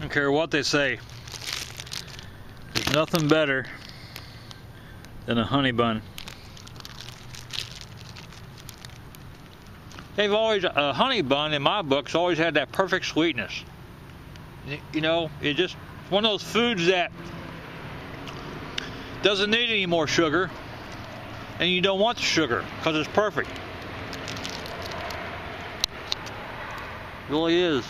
Don't care what they say. There's nothing better than a honey bun. They've always, a honey bun in my books always had that perfect sweetness. You know, it just, one of those foods that doesn't need any more sugar and you don't want the sugar because it's perfect. It really is.